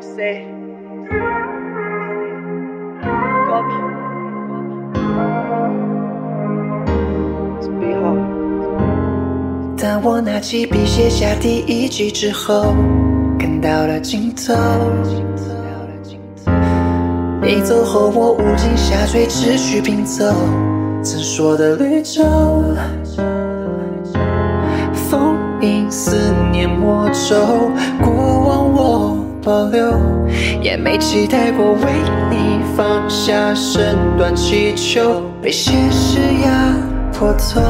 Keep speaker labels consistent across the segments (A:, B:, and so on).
A: say.
B: 当我拿起笔写下第一句之后，看到了尽头。你走后，我无尽下坠，持续拼凑曾说的绿洲。风影思念魔咒，过往保留，也没期待过为你放下身段祈求，被现实压迫透。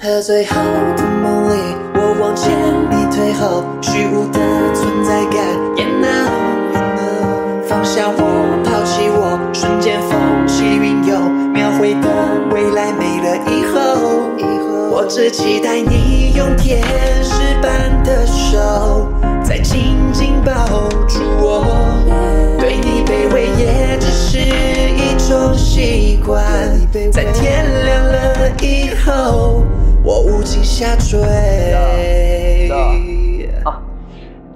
B: 喝醉后的梦里，我往前，你退后，虚无的存在感。也能放下我，抛弃我，瞬间风起云涌，描绘的未来没了以后。我只期待你用天使般的手，在天亮了以后，我无情下坠。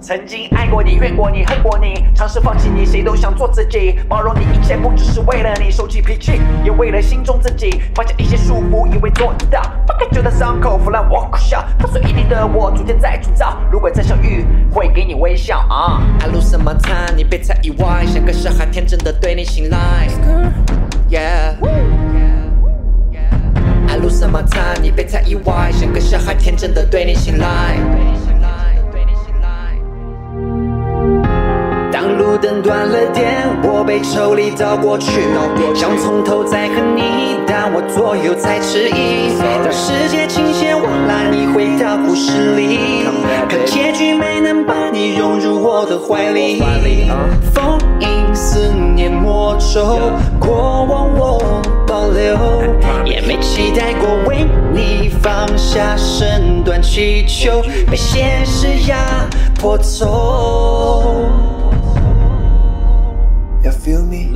A: 曾经爱过你，怨过你，恨过你，尝试放弃你，谁都想做自己，包容你，一切不只是为了你，收起脾气，也为了心中自己，放下一些束缚，以为做得到，把该旧的伤口腐烂我苦笑，破碎一地的我，逐渐在铸造，如果再相遇，会给你微笑啊。
B: 爱路什么餐，你别太意外，像个小孩天真的对你信赖。外，像个小孩天真的对你信赖。当路灯断了电，我被抽离到过去，想从头再和你，但我左右在迟疑。当世界倾斜我拉，你回到故事里，可结局没能把你融入我的怀里。封印思念魔咒，过往期待过为你放下身段祈求，被现实压迫走。You feel me?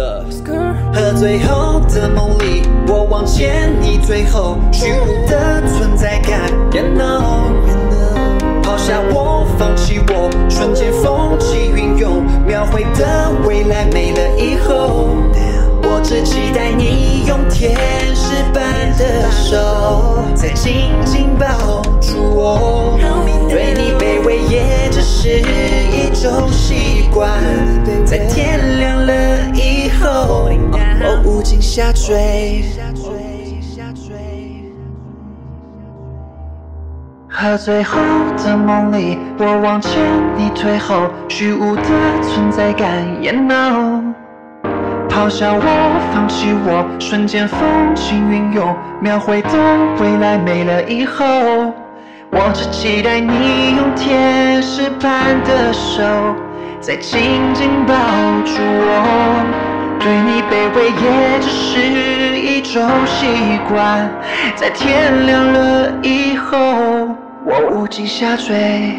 B: 喝醉后的梦里，我往前，你退后，虚无的存在感。You know，抛下我，放弃我，瞬间风起云涌，描绘的未来没了以后。我只期待你用天再紧紧抱住我。对你卑微也只是一种习惯，在天亮了以后，我无尽下坠。喝醉后的梦里，我往前，你退后，虚无的存在感。也 know。抛下我，放弃我，瞬间风起云涌，描绘的未来没了以后，我只期待你用天使般的手，再紧紧抱住我。对你卑微也只是一种习惯，在天亮了以后，我无尽下坠。